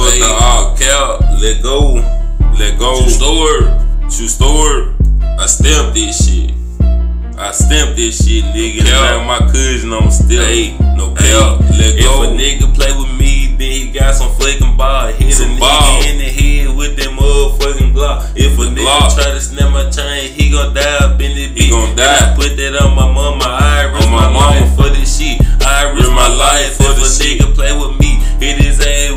fuck the all cap. Let go. Let go. True story. True story. I stamped this shit. I stamped this shit, nigga. Now my cousin, I'm still. Hey, no cap. Let if go. a nigga play with me, then he got some fucking ball. Hit Some a nigga ball. in the head with that motherfucking Glock. If a nigga Glock. try to snap my chain, he gon' die up in the He gon' die. I put that on my mama. I risk On my my, life mama. for this shit. I risk my my life for if a this shit. nigga play with me. Hit his ass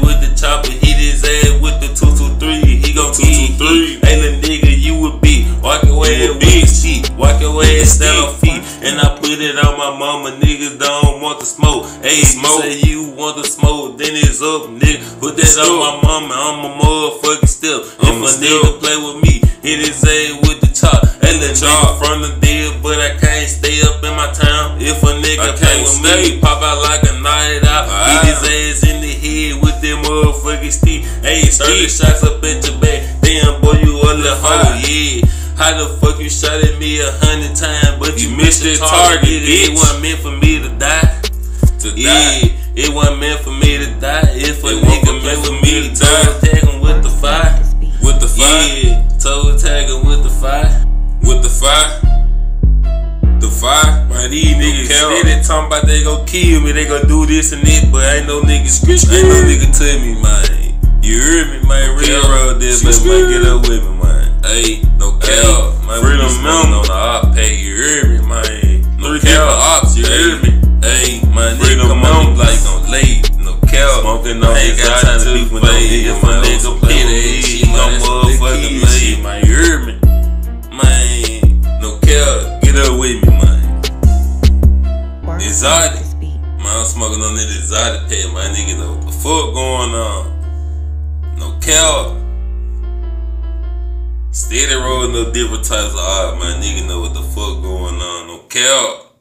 put it on my mama, niggas don't want the smoke. Hey, Smoke. say you want the smoke, then it's up, nigga. Put that on my mama, I'm a motherfucking step. If I'm a nigga play with me, hit his ass with the chop. Hey, little Chop. from the deal, but I can't stay up in my town. If a nigga I play can't with stay. me, pop out like a night out. Ah. Hit his ass in the head with them motherfucking stick. Hey, 30 Stick. shots up at your back. Damn, boy, you a little hoe, yeah. How the fuck you shot at me a hundred times, but you, You missed missed the target? target, it, it wasn't meant for me to die. to Yeah, die. it wasn't meant for me to die. If a It nigga meant for me, to toe die. tag him with the fire. With the fire. Yeah, toe tag him with the fire. With the fire. The fire. Man, these niggas cap. steady talking about they gon' kill me, they gon' do this and that, but ain't no niggas, ain't no nigga tell me, man. You heard me, man. Real cap. road this, but man, get up with me, man. Hey, no cap. man, Freedom member. on the op pay, you heard me, man. No Three different ops, you heard me. Hey, Man, nigga, come on, like gon' lay. no cap. Smoking on I got time to beef with the no nigga, man. nigga play play that that shit, shit, gon' man. Some motherfucking play, man. You heard me? Man, no cap. Get up with me, man. Exotic. Man, I'm smoking on that exotic pet, my nigga. Know what the fuck going on? No cap. Steady rolling up different types of art, my nigga. Know what the fuck going on? No cap.